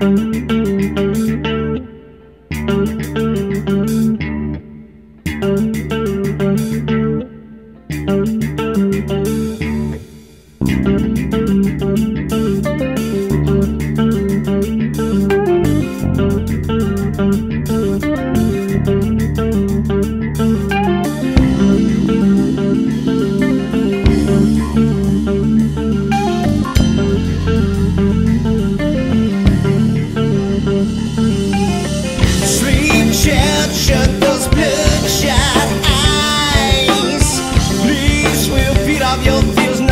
Sleep,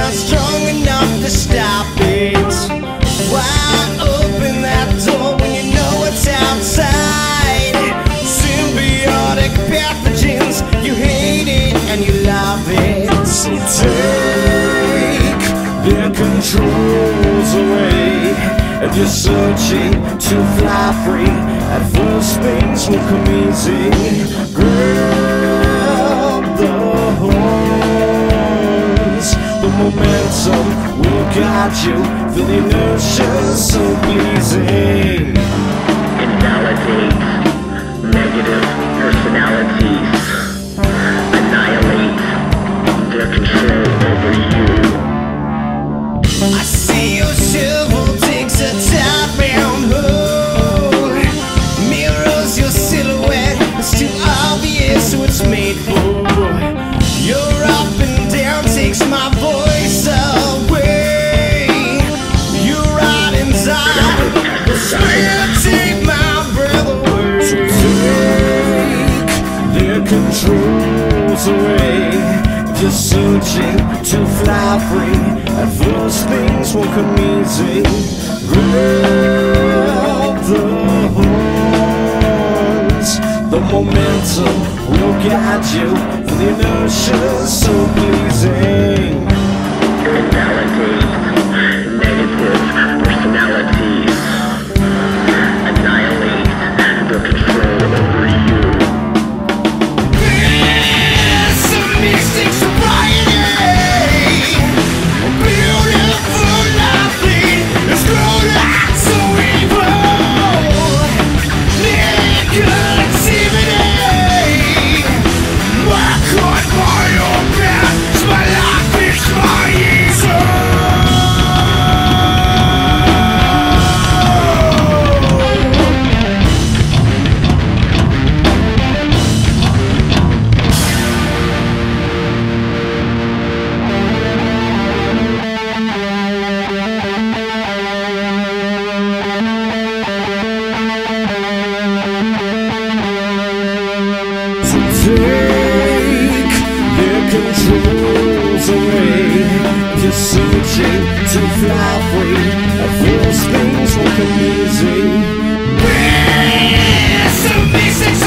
not strong enough to stop it. Wide open that door when you know what's outside. Symbiotic pathogens, you hate it and you love it. So take their controls away. And you're searching to fly free. At first, things will come easy. Grab momentum will guide you. Feel the inertia so pleasing. invalidate negative If you're searching to fly free, at first things won't come easy. Grab the horns. The momentum will guide you. The inertia so pleasing. take their controls away. Just searching to fly free. Of all things look amazing. We're so basic.